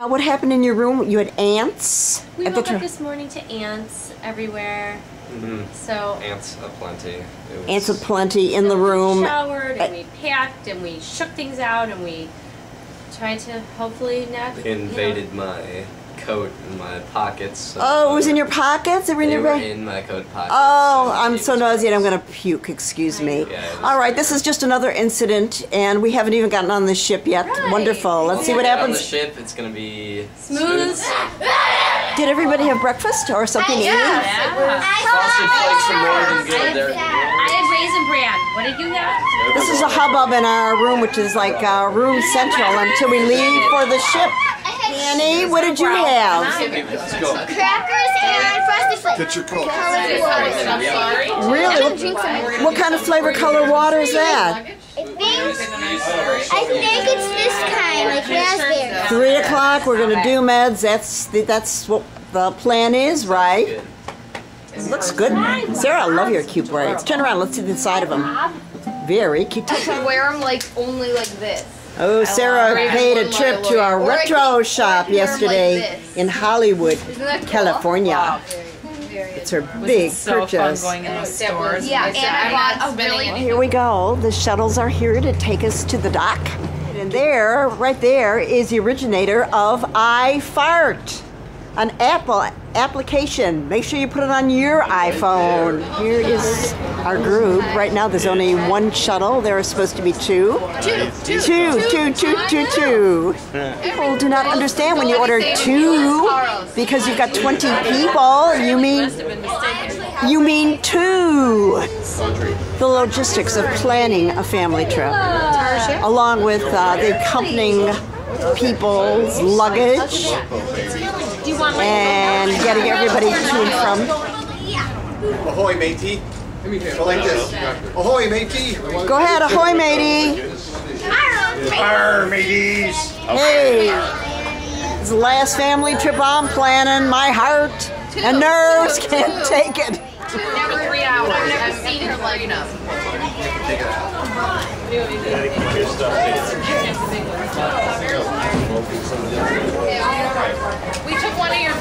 Uh, What happened in your room? You had ants We at the woke up this morning to ants everywhere. Mhm. So Ants aplenty. It was- ants aplenty in the we room. showered Uh, and we packed and we shook things out and we tried to hopefully not They invaded my coat and my pockets. so- Oh, it was in your pockets? They were in They your were bag? in my coat pockets. Oh, so I'm so was- nosy and I'm going to puke. Excuse me. Yeah, it was- All right, this is just another incident, and we haven't even gotten on the ship yet. Right. Wonderful. Let's see what happens. On the ship, it's gonna be Smooth. Did everybody have breakfast or something to eat? Yeah. Sausage flakes are more than good. They're, I had raisin bran. What did you have? This is a hubbub in our room, which is like uh, room central until we leave for the ship. Annie, what did you have? Let's go. Crackers and frosted flakes. Get your coat. Colored water. Really? What kind of flavor color water is that? I think, I think it's this kind, like raspberry. Three o'clock. We're gonna do meds. That's the, that's what the plan is, right? It looks good. Sarah, I love your cute braids. Turn around. Let's see the inside of them. Very cute. I can wear them like only like this. Oh, Sarah paid a trip to our Or retro can- shop can wear 'em like yesterday in Hollywood, cool? California. Wow, very, very It's her big so purchase. fun going in those stores. Yeah, and I bought a really Here we go. The shuttles are here to take us to the dock. And there, right there, is the originator of iFart, an Apple application. Make sure you put it on your iPhone. Here is our group. Right now, there's only one shuttle. There are supposed to be two. Two, two, two, two, two, two. People do not understand when you order two because you've got 20 people. You mean you mean two. The logistics of planning a family trip, along with uh, the accompanying people's luggage Do you want my and getting everybody to and from. Ahoy, matey. Go like this. Ahoy, matey. Go ahead, ahoy, matey. Arr, mateys. Hey, it's the last family trip I'm planning. My heart and nerves can't take it. never three hours. I've never seen her like enough. We took one of your.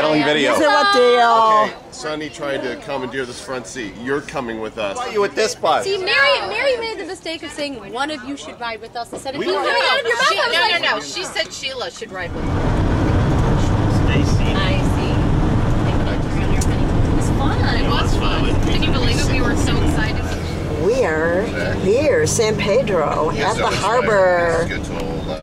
Battling video. So what deal? Okay, Sonny tried to commandeer this front seat. You're coming with us. Why you with this bus? See, Mary, Mary made the mistake of saying one of you should ride with us instead of We you don't coming out of your mouth. She, I no, like, no, no. She said Sheila should ride with us. I see. You. On your honeymoon. It was fun. It was fun. Can you believe it? We were so excited. We are here, San Pedro, at the harbor.